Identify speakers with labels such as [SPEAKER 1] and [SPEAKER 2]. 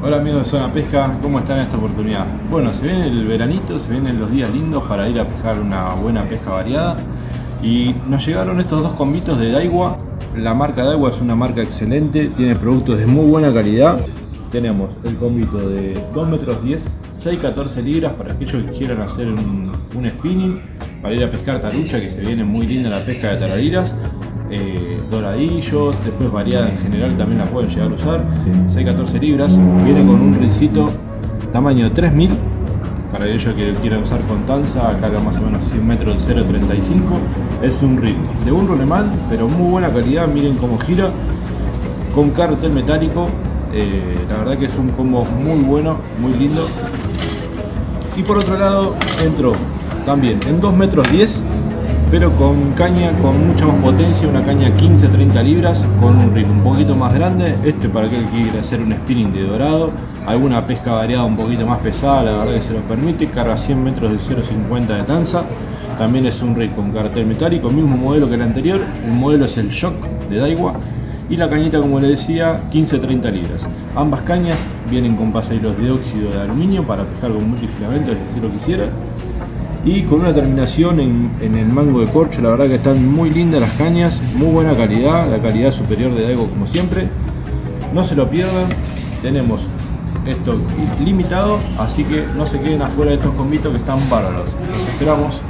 [SPEAKER 1] Hola amigos de Zona Pesca, ¿cómo están en esta oportunidad? Bueno, se viene el veranito, se vienen los días lindos para ir a pescar una buena pesca variada y nos llegaron estos dos combitos de Daiwa. La marca Daiwa es una marca excelente, tiene productos de muy buena calidad. Tenemos el combito de 2 metros 10, 6-14 libras para aquellos que quieran hacer un, un spinning, para ir a pescar tarucha que se viene muy linda la pesca de tarariras eh, doradillos, después variada en general también la pueden llegar a usar, 6-14 libras, viene con un rincito tamaño 3000 para aquellos que quieran usar con tanza, carga más o menos 100 metros 0.35, es un ritmo de un rolemán, pero muy buena calidad, miren cómo gira, con cartel metálico, eh, la verdad que es un combo muy bueno, muy lindo. Y por otro lado entró también en 2 metros 10 pero con caña con mucha más potencia, una caña 15-30 libras, con un ritmo un poquito más grande, este para aquel que quiere hacer un spinning de dorado, alguna pesca variada un poquito más pesada, la verdad que se lo permite, carga 100 metros de 0.50 de tanza, también es un rig con cartel metálico, mismo modelo que el anterior, el modelo es el Shock de Daiwa, y la cañita como le decía 15-30 libras. Ambas cañas vienen con pasajeros de óxido de aluminio para pescar con multifilamento si lo quisiera y con una terminación en, el mango de corcho, la verdad que están muy lindas las cañas, muy buena calidad, la calidad superior de Daigo como siempre. No se lo pierdan, tenemos esto limitado, así que no se queden afuera de estos convitos que están bárbaros. Los esperamos.